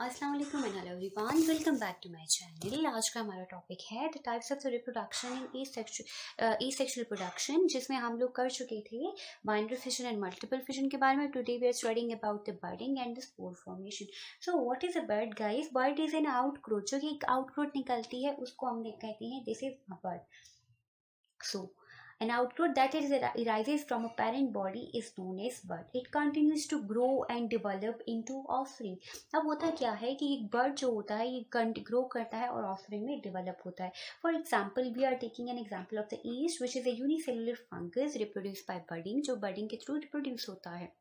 अस्सलाम वालेकुम and hello everyone welcome back to my channel आज का हमारा टॉपिक है the types of reproduction in asexual asexual production जिसमें हम लोग कर चुके थे binary fission and multiple fission के बारे में। Today we are studying about the budding and the spore formation so what is a bud guys bud is an outgrowth जो कि एक आउटग्रोथ निकलती है, उसको हम कहते हैं this is a bud so An outgrowth that is arises from a parent body is known as bud. It continues to grow and develop into offspring. अब होता क्या है कि एक बर्ड जो होता है, ये ग्रो करता है और ऑफरिंग में डेवलप होता है for example we are taking an example of the yeast which is a unicellular fungus reproduce by budding जो बर्डिंग के थ्रू रिप्रोड्यूस होता है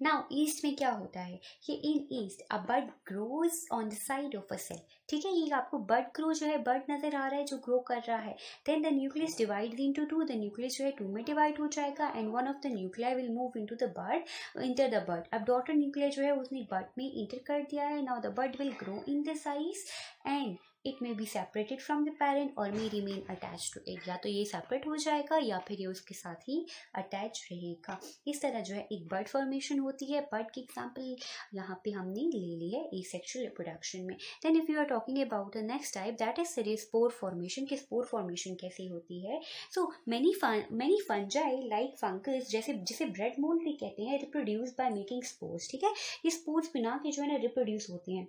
नाउ ईस्ट में क्या होता है? कि in yeast a bud grows on the side of a cell ठीक है, ये आपको बर्ड ग्रो जो है बर्ड नज़र आ रहा है, जो ग्रो कर रहा है। Then the nucleus divide into two the nucleus जो है टू में डिवाइड हो जाएगा and one of the nuclear will move into the bud enter the bud अब डॉटर न्यूक्लियर जो है, उसने बर्ड में इंटर कर दिया है। Now the bud will grow in the size and it may be separated from the parent और may remain attach to it या तो ये सेपरेट हो जाएगा या फिर ये उसके साथ ही अटैच रहेगा। इस तरह जो है, एक बर्ड फॉर्मेशन होती है। बर्ड की एग्ज़ाम्पल यहाँ पे हमने ले ली है ई सेक्शुअल रिप्रोडक्शन में। Then if you are talking about the next type that is sir spore formation की स्पोर फॉर्मेशन कैसे होती है? So many many fungi like fungus जैसे, जिसे ब्रेड मोल्ड भी कहते हैं रिप्रोड्यूस बाय मेकिंग स्पोर्स ठीक है? ये स्पोर्स बिना के जो है ना रिप्रोड्यूस होते हैं।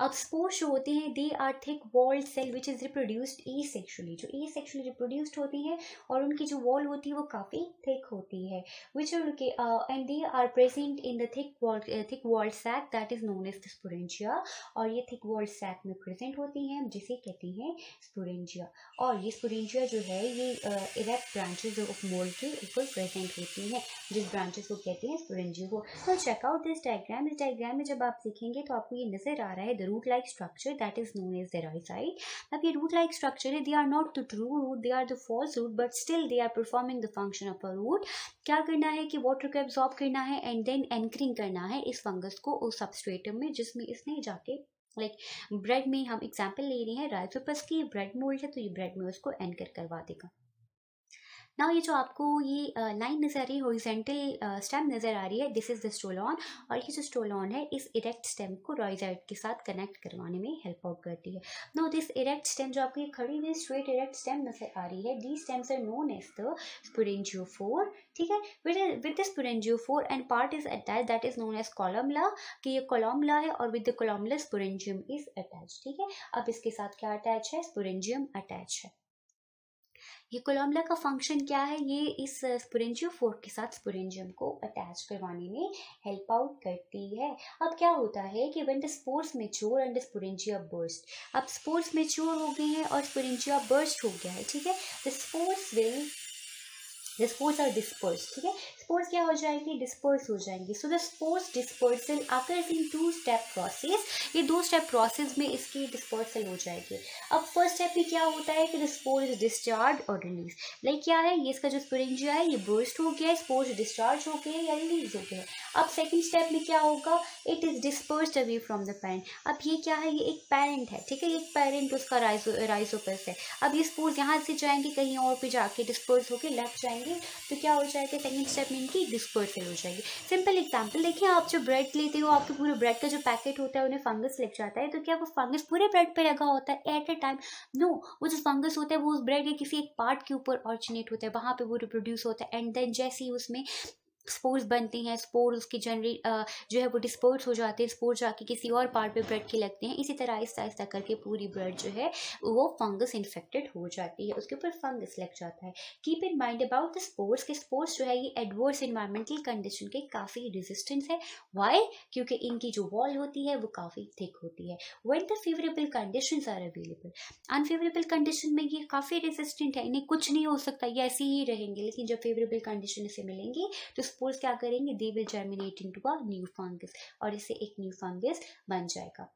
अब स्पोर्स जो होते हैं they are thick walled cell which is reproduced asexually जो ई सेक्शुअली रिप्रोड्यूस्ड होती हैं और उनकी जो वॉल होती है वो काफ़ी थिक होती है which and they are present in the thick wall thick walled sac that is known as the sporangia और ये थिक वॉल्ड सैक में प्रेजेंट होती हैं, जिसे कहते हैं स्पोरेंजिया और ये स्पोरेंजिया जो है, ये इरेक्ट ब्रांचेज ऑफ़ मोल्ड के ऊपर प्रेजेंट होती हैं, जिस ब्रांचेस को कहते हैं स्पोरेंजिया को. चेकआउट दिस डायग्राम इस डायग्राम में जब आप सीखेंगे तो आपको ये नज़र आ रहा है root like structure that is known as the rhizoid अब ये रूट लाइक स्ट्रक्चर है they are not the true root they are the false root but still they are performing the function of a root क्या करना है कि water को absorb करना है एंड देन एंकरिंग करना है इस फंगस को उस सबस्ट्रेटम में जिसमें इसने जाके लाइक ब्रेड में हम एग्ज़ाम्पल ले रहे हैं राइसोपस की ब्रेड मोल्ड है तो ये ब्रेड में उसको एंकर करवा देगा। नाउ ये जो आपको ये लाइन नज़र आ रही है हॉरिजेंटल स्टेम नज़र आ रही है दिस इज़ द स्टोलॉन और ये जो स्टोलॉन है, इस इरेक्ट स्टेम को रॉयजाइड के साथ कनेक्ट करवाने में हेल्प आउट करती है। नाउ दिस इरेक्ट स्टेम जो आपकी खड़ी हुई स्ट्रेट इरेक्ट स्टेम नज़र आ रही है the stems are known as the sporangiophore ठीक है? With the sporangiophore and part is attach that is known as columella कि ये कॉलमला है और with the columella sporangium is attach ठीक है? अब इसके साथ क्या अटैच है? स्पुरेंजियम अटैच है। ये कोलम्बला का फ़ंक्शन क्या है? ये इस स्पुरेंजियो फोर्क के साथ स्पुरेंजियम को अटैच करवाने में हेल्प आउट करती है। अब क्या होता है कि when the spores mature and the sporangia burst अब स्पोर्स मेच्योर हो गए हैं और स्पुरेंजिया बर्स्ट हो गया है, ठीक है? The spores will the spores are disperse ठीक है? स्पोर्स क्या हो जाएँगी? डिस्पर्स हो जाएँगी. So the spores dispersal occurs in two step process ये दो स्टेप प्रोसेस में इसकी डिस्पर्सल हो जाएगी. अब फ़र्स्ट स्टेप में क्या होता है कि द स्पोर इज़ डिस्चार्ज और रिलीज़ लाइक क्या है? ये इसका जो स्पोरेंजिया है, ये बर्स्ट हो गया है स्पोर्स डिस्चार्ज हो गया या रिलीज़ हो गया अब सेकेंड स्टेप में क्या होगा? It is dispersed away from the parent अब ये क्या है? ये एक पेरेंट है, ठीक है? एक पेरेंट उसका राइजो है अब ये स्पोर्स यहाँ से जाएँगे, कहीं और पे जाके डिस्पर्स होकर लेफ़्ट जाएँगे. तो क्या हो जाएगा? सेकेंड स्टेप में इनकी डिस्पर्सल हो जाएगी। सिंपल एग्ज़ाम्पल देखिए, आप जो ब्रेड लेते हो, आपके पूरे ब्रेड का जो पैकेट होता है, उन्हें फंगस लग जाता है तो क्या वो फंगस पूरे ब्रेड पर लगा होता है? एट ए टाइम नो वो जो फंगस होता है, वो उस ब्रेड के किसी एक पार्ट के ऊपर ऑर्जिनेट होता है, वहाँ पर वो रिप्रोड्यूस होता है एंड देन जैसे ही उसमें स्पोर्स बनती हैं स्पोर उसकी जनरेट जो है वो डिस्पोर्स हो जाते हैं स्पोर जाके किसी और पार्ट पे ब्रेड के लगते हैं। इसी तरह आहिस्ता आहिस्ता करके पूरी ब्रेड जो है वो फंगस इन्फेक्टेड हो जाती है, उसके ऊपर फंगस लग जाता है। Keep in mind about the sports के स्पोर्ट्स जो है ये एडवर्स इन्वायरमेंटल कंडीशन के काफ़ी रेजिस्टेंस है। वाई क्योंकि इनकी जो वॉल होती है वो काफ़ी थिक होती है। When the favourable condition are available unfavourable condition में ये काफ़ी रेजिस्टेंट है। इन्हें कुछ नहीं हो सकता, ये ऐसे ही रहेंगे, लेकिन जब फेवरेबल कंडीशन इसे मिलेंगी तो स्पोर्स क्या करेंगे they will germinate into a new fungus और इससे एक न्यू फंगस बन जाएगा।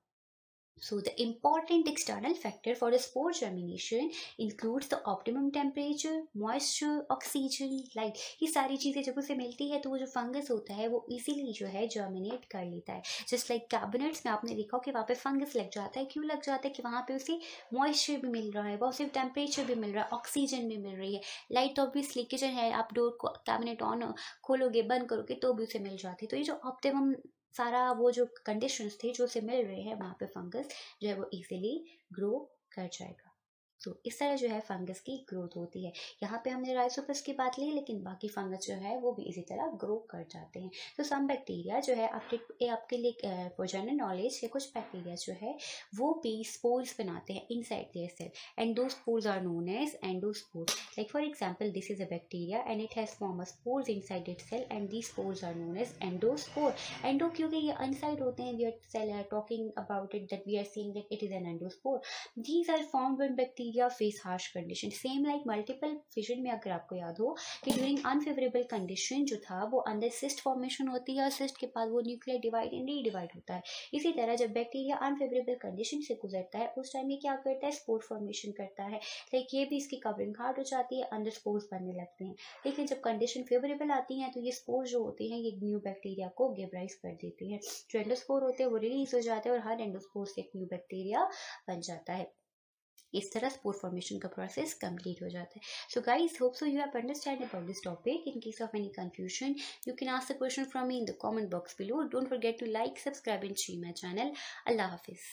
So the important external factor for the spore germination includes the optimum temperature, moisture, oxygen, light. ये सारी चीज़ें जब उसे मिलती है तो वो जो फंगस होता है वो इजीली जो है जर्मिनेट कर लेता है। जस्ट लाइक कैबिनेट्स में आपने देखा हो कि वहाँ पे फंगस लग जाता है। क्यों लग जाता है? कि वहाँ पे उसे मॉइस्चर भी मिल रहा है पॉजिटिव टेम्परेचर भी मिल रहा है ऑक्सीजन भी मिल रही है। लाइट ऑब्वियसली किचन है आप डोर को कैबिनेट ऑन खोलोगे बंद करोगे तो भी उसे मिल जाती है। तो ये जो ऑप्टिमम सारा वो जो कंडीशंस थे जो उसे मिल रहे हैं वहाँ पे फंगस जो है वो इजीली ग्रो कर जाएगा। तो इस तरह जो है फंगस की ग्रोथ होती है। यहाँ पे हमने राइसोपस की बात ली, लेकिन बाकी फंगस जो है वो भी इसी तरह ग्रो कर जाते हैं। तो सम बैक्टीरिया जो है आपके आपके लिए जनरल नॉलेज है कुछ बैक्टीरिया जो है वो भी स्पोर्स बनाते हैं inside their cell and those spores are known as endospores like for example this is a bacteria and it has form a spores inside it cell and the spores are known as endospore endo क्योंकि ये inside होते हैं we are talking about it that we are seeing that it is an endospore these are form when bacteria bacteria face harsh condition same like multiple fission में अगर आपको याद हो कि ड्यूरिंग अनफेवरेबल कंडीशन जो था, वो अंदर सिस्ट फॉर्मेशन होती है और सिस्ट के बाद वो न्यूक्लियर डिवाइड एंड रीडिवाइड होता है। इसी तरह जब बैक्टीरिया अनफेवरेबल कंडीशन से गुजरता है, उस टाइम ये क्या करता है? स्पोर्ट फॉर्मेशन करता है। लाइक ये भी इसकी कवरिंग हार्ड हो जाती है, अंदर स्पोर्स बनने लगते हैं। लेकिन जब कंडीशन फेवरेबल आती हैं तो ये स्पोर्स जो होते हैं, ये न्यू बैक्टीरिया को गेबराइज कर देते हैं। जो एंडोस्पोर होते हैं, वो रिलीज़ हो जाते हैं और हर एंडोस्पोर से एक न्यू बैक्टीरिया बन जाता है। इस तरह स्पोर फॉर्मेशन का प्रोसेस कंप्लीट हो जाता है। So guys hope so you have understand about this topic in case of any confusion you can ask the question from me in the comment box below don't forget to like subscribe and share my channel Allah Hafiz